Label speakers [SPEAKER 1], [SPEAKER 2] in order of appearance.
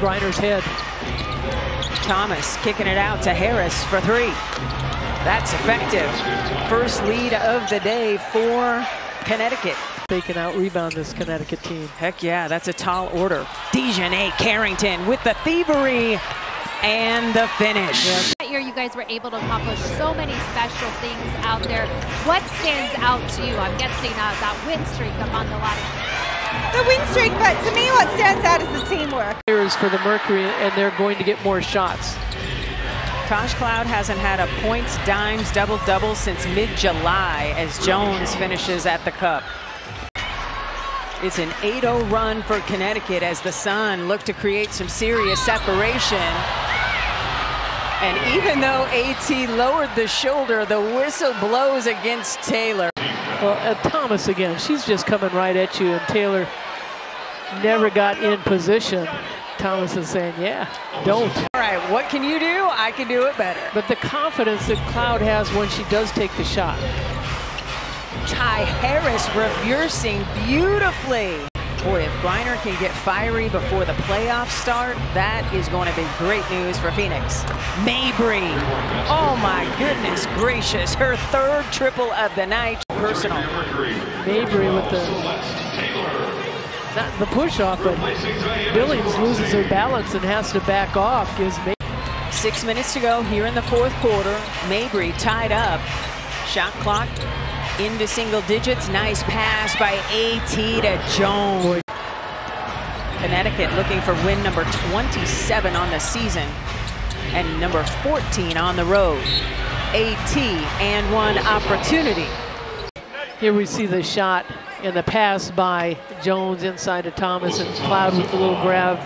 [SPEAKER 1] Griner's head.
[SPEAKER 2] Thomas kicking it out to Harris for three. That's effective. First lead of the day for Connecticut.
[SPEAKER 1] They can out rebound this Connecticut team.
[SPEAKER 2] Heck yeah, that's a tall order. DiJonai Carrington with the thievery and the finish.
[SPEAKER 1] Yeah.
[SPEAKER 3] That year you guys were able to accomplish so many special things out there. What stands out to you? I'm guessing uh, that win streak among the lot of
[SPEAKER 4] the win streak, but to me what stands out is the teamwork.
[SPEAKER 1] Players for the Mercury, and they're going to get more shots.
[SPEAKER 2] Tosh Cloud hasn't had a points, dimes, double-double since mid-July as Jones finishes at the cup. It's an 8-0 run for Connecticut as the Sun look to create some serious separation. And even though AT lowered the shoulder, the whistle blows against Taylor.
[SPEAKER 1] Well, uh, Thomas again, she's just coming right at you, and Taylor never got in position. Thomas is saying, yeah, don't.
[SPEAKER 2] All right, what can you do? I can do it better.
[SPEAKER 1] But the confidence that Cloud has when she does take the shot.
[SPEAKER 2] Ty Harris reversing beautifully. Boy, if Griner can get fiery before the playoffs start, that is going to be great news for Phoenix. Mabrey, oh my goodness gracious, her third triple of the night. Personal.
[SPEAKER 1] Mabrey with the, not the push off, but Billings loses her balance and has to back off. Gives Mabrey.
[SPEAKER 2] Six minutes to go here in the fourth quarter. Mabrey tied up. Shot clock into single digits. Nice pass by AT to Jones. Connecticut looking for win number 27 on the season and number 14 on the road. AT and one opportunity.
[SPEAKER 1] Here we see the shot and the pass by Jones inside to Thomas and Cloud with a little grab